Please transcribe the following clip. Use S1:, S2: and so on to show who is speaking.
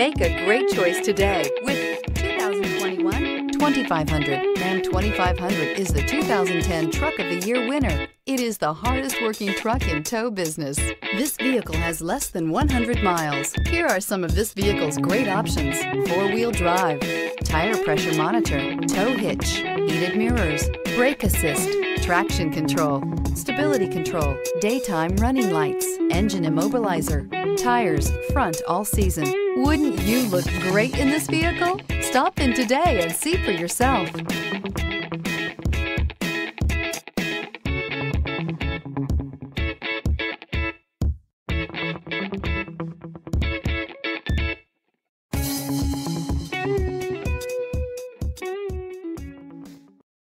S1: Make a great choice today with 2021 2500. Ram 2500 is the 2010 Truck of the Year winner. It is the hardest working truck in tow business. This vehicle has less than 100 miles. Here are some of this vehicle's great options. Four-wheel drive, tire pressure monitor, tow hitch, heated mirrors, brake assist, traction control, stability control, daytime running lights, engine immobilizer, tires, front all season. Wouldn't you look great in this vehicle? Stop in today and see for yourself.